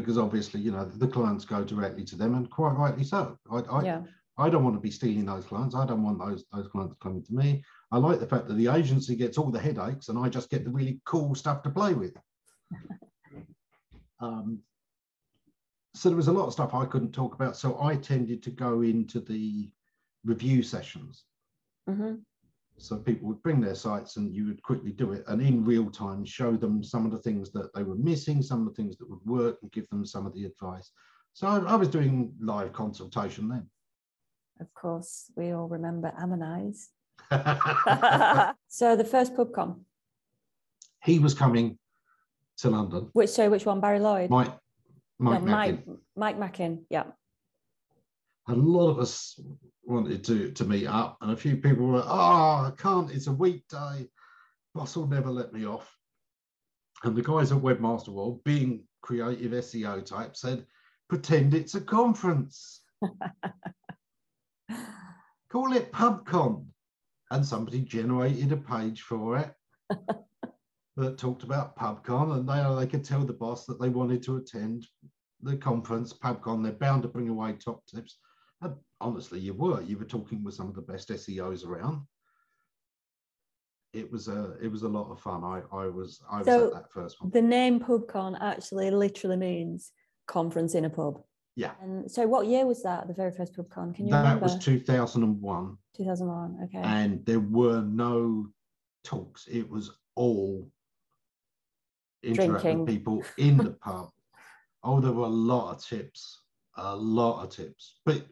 Because obviously, you know, the clients go directly to them, and quite rightly so. I, I, yeah. I don't want to be stealing those clients. I don't want those those clients coming to me. I like the fact that the agency gets all the headaches, and I just get the really cool stuff to play with. [laughs] um, so there was a lot of stuff I couldn't talk about. So I tended to go into the review sessions. Mm-hmm. So people would bring their sites and you would quickly do it and in real time show them some of the things that they were missing, some of the things that would work and give them some of the advice. So I, I was doing live consultation then. Of course, we all remember Ammonize. [laughs] [laughs] so the first PubCon. He was coming to London. Which so which one? Barry Lloyd? Mike Mike, no, Mike, Mike Mackin, yeah. A lot of us wanted to, to meet up, and a few people were, oh, I can't, it's a weekday. Boss will never let me off. And the guys at Webmaster World, being creative SEO type, said, pretend it's a conference. [laughs] Call it PubCon. And somebody generated a page for it [laughs] that talked about PubCon, and they they could tell the boss that they wanted to attend the conference PubCon. They're bound to bring away top tips. And honestly, you were. You were talking with some of the best SEOs around. It was a it was a lot of fun. I I was I was so at that first one. The name PubCon actually literally means conference in a pub. Yeah. And so, what year was that? The very first PubCon? Can you that remember? That was two thousand and one. Two thousand one. Okay. And there were no talks. It was all interact with people in the pub. [laughs] Oh, there were a lot of tips, a lot of tips. But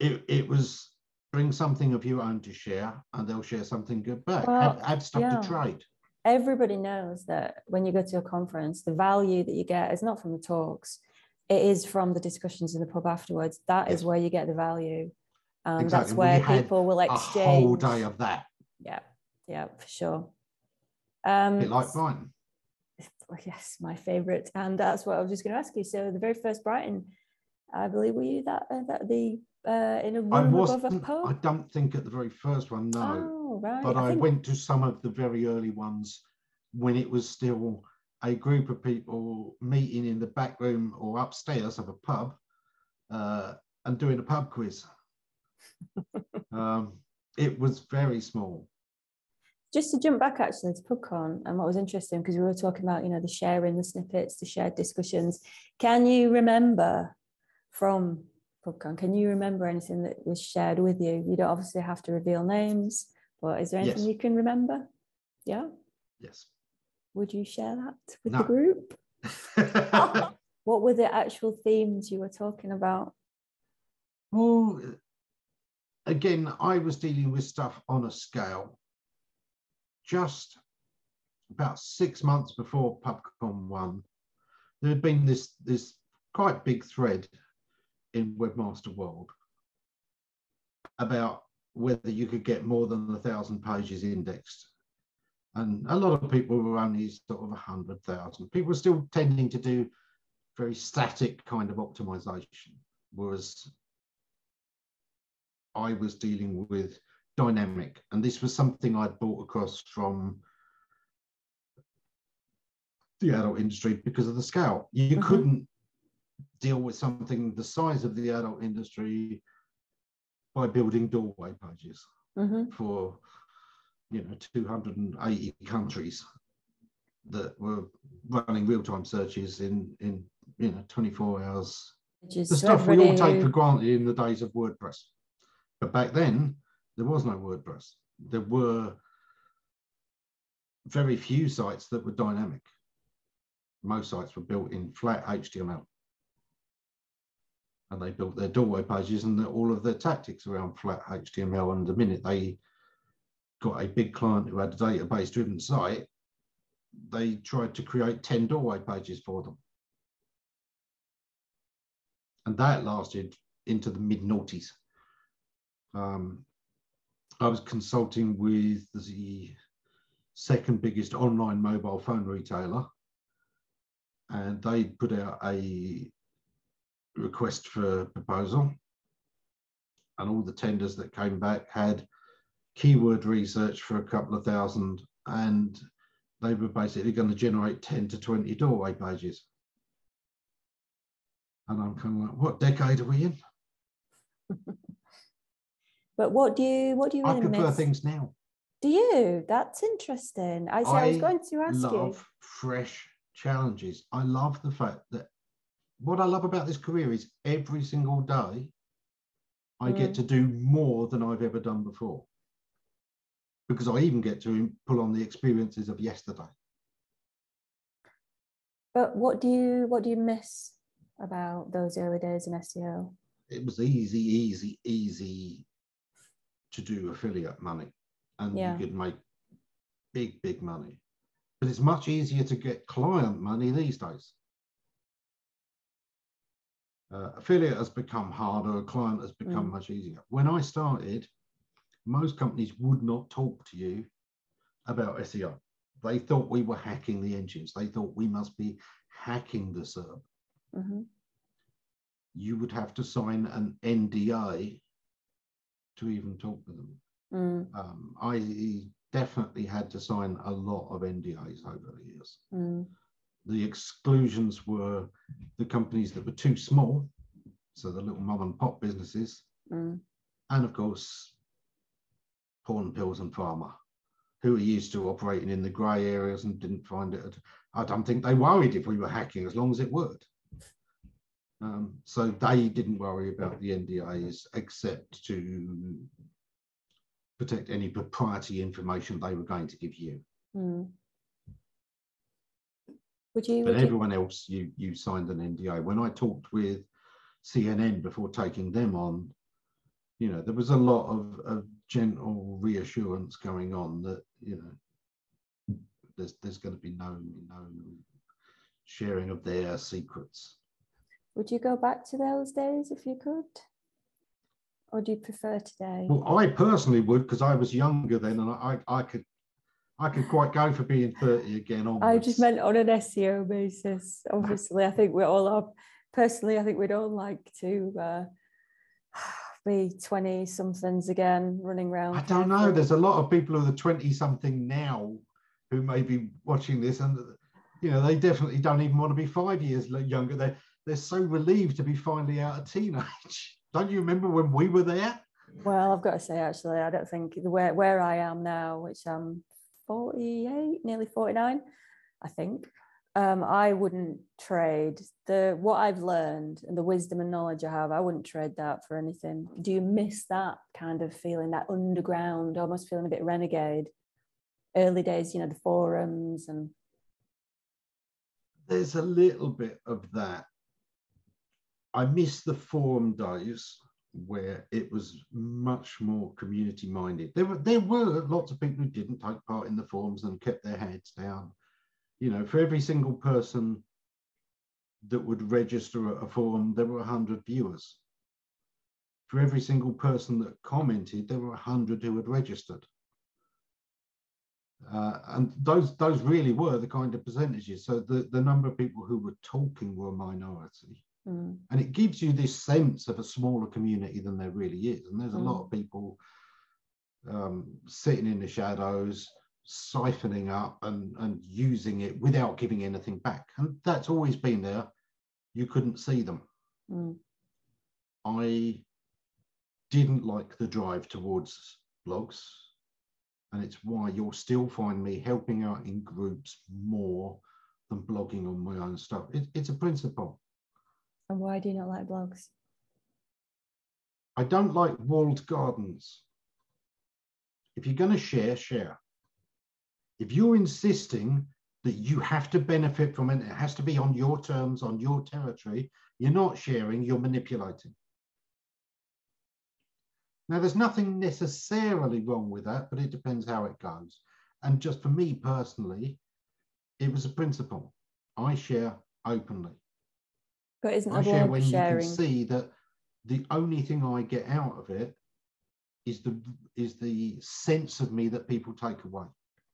it, it was bring something of your own to share and they'll share something good back. Well, add, add, stuff yeah. to trade. Everybody knows that when you go to a conference, the value that you get is not from the talks, it is from the discussions in the pub afterwards. That yes. is where you get the value. Um, exactly. That's where we people will exchange. A whole day of that. Yeah, yeah, for sure. Um, like Brighton. [laughs] yes, my favourite, and that's what I was just going to ask you. So the very first Brighton, I believe, were you that uh, that the uh, in a room I wasn't, above a pub? I don't think at the very first one, no. Oh, right. But I, I think... went to some of the very early ones when it was still a group of people meeting in the back room or upstairs of a pub uh, and doing a pub quiz. [laughs] um, it was very small just to jump back actually to PubCon and what was interesting because we were talking about you know the sharing the snippets the shared discussions can you remember from PubCon can you remember anything that was shared with you you don't obviously have to reveal names but is there anything yes. you can remember yeah yes Would you share that with No. the group? [laughs] [laughs] what were the actual themes you were talking about? well, again, I was dealing with stuff on a scale. Just about six months before PubCon one, there had been this this quite big thread in Webmaster World about whether you could get more than a thousand pages indexed. And a lot of people were only sort of a hundred thousand. People were still tending to do very static kind of optimization, whereas I was dealing with dynamic. And this was something I'd brought across from the adult industry because of the scale. You Mhm. couldn't deal with something the size of the adult industry by building doorway pages Mm-hmm. for you know 280 countries that were running real-time searches in in you know 24 hours Just the stuff we all take for granted in the days of WordPress. But back then, there was no WordPress. There were very few sites that were dynamic. Most sites were built in flat HTML. And they built their doorway pages and all of their tactics around flat HTML. And the minute they got a big client who had a database driven site, they tried to create 10 doorway pages for them and that lasted into the mid noughties. Um, I was consulting with the second biggest online mobile phone retailer, and they put out a request for proposal, and all the tenders that came back had keyword research for a couple of thousand, and they were basically going to generate 10 to 20 doorway pages. And I'm kind of like, what decade are we in? [laughs] But what do you what do you I prefer miss? things now. Do you? That's interesting. I, see, I was going to ask you. love fresh challenges. I love the fact that what I love about this career is every single day I get Mm. to do more than I've ever done before. Because I even get to pull on the experiences of yesterday. But what do you what do you miss about those early days in SEO? It was easy, easy, easy to do affiliate money. And Yeah. you could make big, big money. But it's much easier to get client money these days. Uh, affiliate has become harder, a client has become Mm. much easier. When I started, most companies would not talk to you about SEO. They thought we were hacking the engines. They thought we must be hacking the SERP. hmm You would have to sign an NDA to even talk to them. Mm, Um, I definitely had to sign a lot of NDAs over the years. mm, The exclusions were the companies that were too small, so the little mom and pop businesses, mm. and of course, porn pills and pharma, who are used to operating in the grey areas and didn't find it. I don't think they worried if we were hacking as long as it worked. Um, so they didn't worry about the NDAs except to protect any proprietary information they were going to give you. Mm. Would you? But Would you everyone else, you you signed an NDA. When I talked with CNN before taking them on, you know, there was a lot of, of gentle reassurance going on that you know there's there's going to be no no sharing of their secrets. would you go back to those days if you could, or do you prefer today? Well, I personally would because I was younger then, and I I could I could quite go for being thirty again. Onwards. I just meant on an SEO basis. Obviously, I think we're all up. Personally, I think we'd all like to uh, [sighs] be 20 somethings again running around. I don't know. There's a lot of people who are 20 something now who may be watching this and you know they definitely don't even want to be five years younger. They're they're so relieved to be finally out of teenage. [laughs] Don't you remember when we were there? Well, I've got to say, actually, I don't think the where, where I am now, which I'm 48, nearly 49, I think, um, I wouldn't trade the what I've learned and the wisdom and knowledge I have. I wouldn't trade that for anything. Do you miss that kind of feeling, that underground, almost feeling a bit renegade? Early days, you know, the forums and there's a little bit of that. I miss the forum days where it was much more community minded. There were there were lots of people who didn't take part in the forums and kept their heads down. You know, for every single person that would register a forum, there were 100 viewers. For every single person that commented, there were 100 who had registered. Uh, and those those really were the kind of percentages. So the, the number of people who were talking were a minority. Mm. And it gives you this sense of a smaller community than there really is. And there's a Mm. lot of people um, sitting in the shadows, siphoning up and, and using it without giving anything back. And that's always been there. You couldn't see them. Mm. I didn't like the drive towards blogs. And it's why you'll still find me helping out in groups more than blogging on my own stuff. It, it's a principle. And why do you not like blogs? I don't like walled gardens. If you're going to share, share. If you're insisting that you have to benefit from it, it has to be on your terms, on your territory, you're not sharing, you're manipulating. Now, there's nothing necessarily wrong with that, but it depends how it goes. And just for me personally, it was a principle. I share openly. But isn't I a share when you can see that the only thing I get out of it is the is the sense of me that people take away.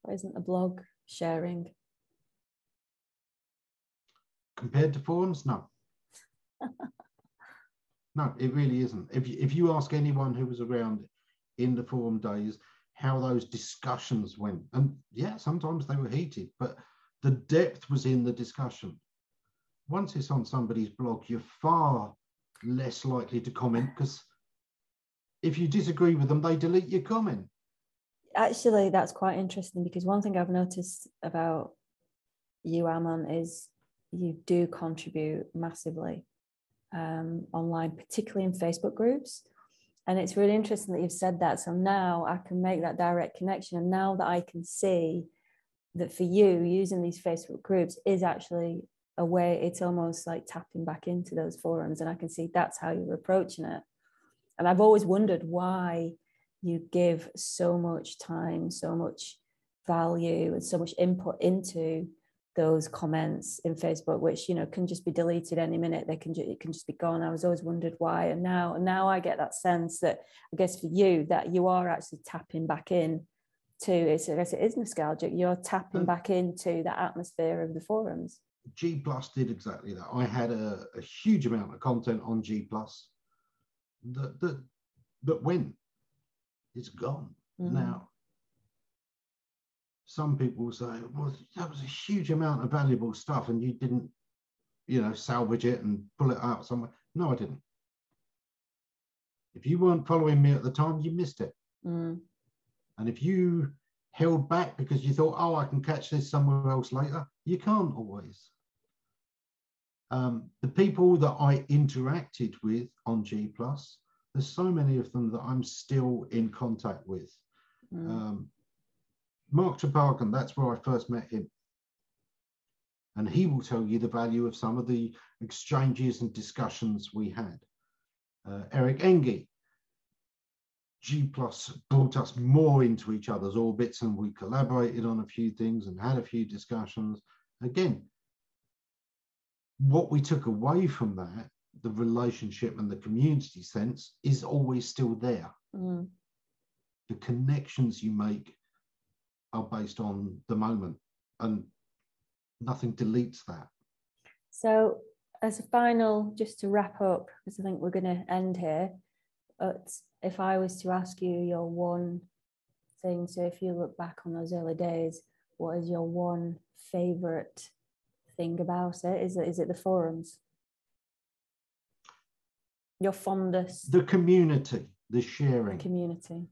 But isn't a blog sharing? Compared to forums, no. [laughs] no, it really isn't. If you, if you ask anyone who was around in the forum days how those discussions went, and yeah, sometimes they were heated, but the depth was in the discussion. Once it's on somebody's blog, you're far less likely to comment because if you disagree with them, they delete your comment. Actually, that's quite interesting because one thing I've noticed about you, Ammon, is you do contribute massively um, online, particularly in Facebook groups. And it's really interesting that you've said that. So now I can make that direct connection. And now that I can see that for you, using these Facebook groups is actually a way, it's almost like tapping back into those forums. And I can see that's how you're approaching it. And I've always wondered why you give so much time, so much value, and so much input into those comments in Facebook, which you know can just be deleted any minute. They can ju- it can just be gone. I was always wondered why, and now now I get that sense that I guess for you that you are actually tapping back in to it's I guess it is nostalgic. You're tapping Mm. back into that atmosphere of the forums. G Plus did exactly that. I had a, a huge amount of content on G Plus that that that went. It's gone Mhm. now. Some people say, "Well, that was a huge amount of valuable stuff, and you didn't, you know, salvage it and pull it out somewhere." No, I didn't. If you weren't following me at the time, you missed it. Mm, And if you held back because you thought, oh, I can catch this somewhere else later, you can't always. Um, the people that I interacted with on G Plus, there's so many of them that I'm still in contact with. mm, Um, Mark that's where I first met him. And he will tell you the value of some of the exchanges and discussions we had. Uh, Eric Enge, G Plus brought us more into each other's orbits and we collaborated on a few things and had a few discussions. Again, what we took away from that, the relationship and the community sense, is always still there mm. the connections you make are based on the moment and nothing deletes that So, as a final, just to wrap up, because I think we're going to end here. But if I was to ask you your one thing, so if you look back on those early days, what is your one favorite thing about it? Is it is it the forums? Your fondest the community the sharing community.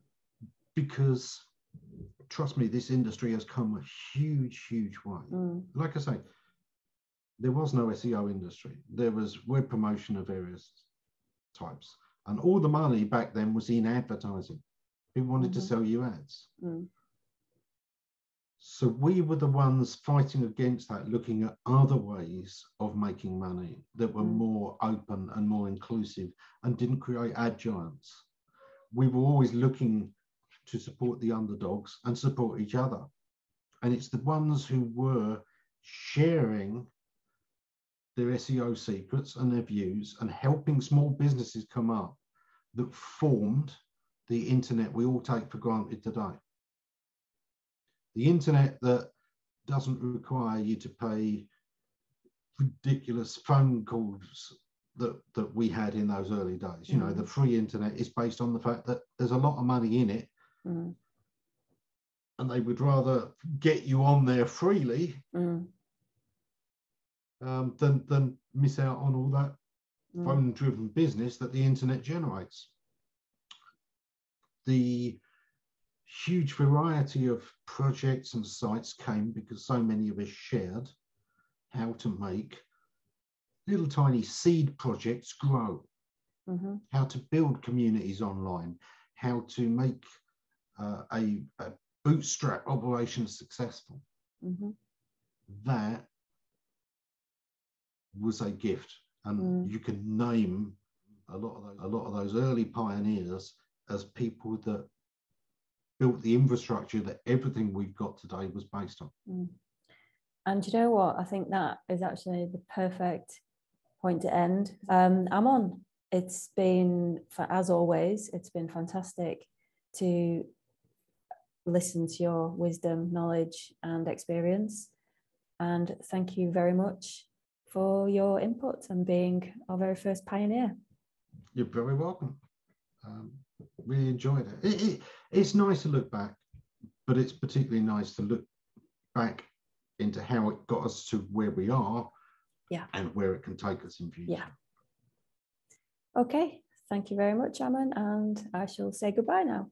because trust me this industry has come a huge huge way Mm, like i say there was no seo industry there was web promotion of various types and all the money back then was in advertising people wanted to Mhm. sell you ads mm, So we were the ones fighting against that, looking at other ways of making money that were Mm. more open and more inclusive and didn't create ad giants. We were always looking to support the underdogs and support each other. And it's the ones who were sharing their SEO secrets and their views and helping small businesses come up that formed the internet we all take for granted today. The internet that doesn't require you to pay ridiculous phone calls that, that we had in those early days. You know, Mm. the free internet is based on the fact that there's a lot of money in it Mm, and they would rather get you on there freely mm, um, than, than miss out on all that mm, phone driven business that the internet generates. The huge variety of projects and sites came because so many of us shared how to make little tiny seed projects grow, mhm, how to build communities online, how to make uh, a, a bootstrap operation successful. mhm, That was a gift, and Mm. you can name a lot of those, a lot of those early pioneers as people that built the infrastructure that everything we've got today was based on. mm. And you know what? I think that is actually the perfect point to end. Um, Ammon, it's been, for, as always, it's been fantastic to listen to your wisdom, knowledge, and experience. And thank you very much for your input and being our very first pioneer. You're very welcome. Um, really enjoyed it. It, it. It's nice to look back, but it's particularly nice to look back into how it got us to where we are Yeah. and where it can take us in future. Yeah. Okay, thank you very much, Ammon, and I shall say goodbye now.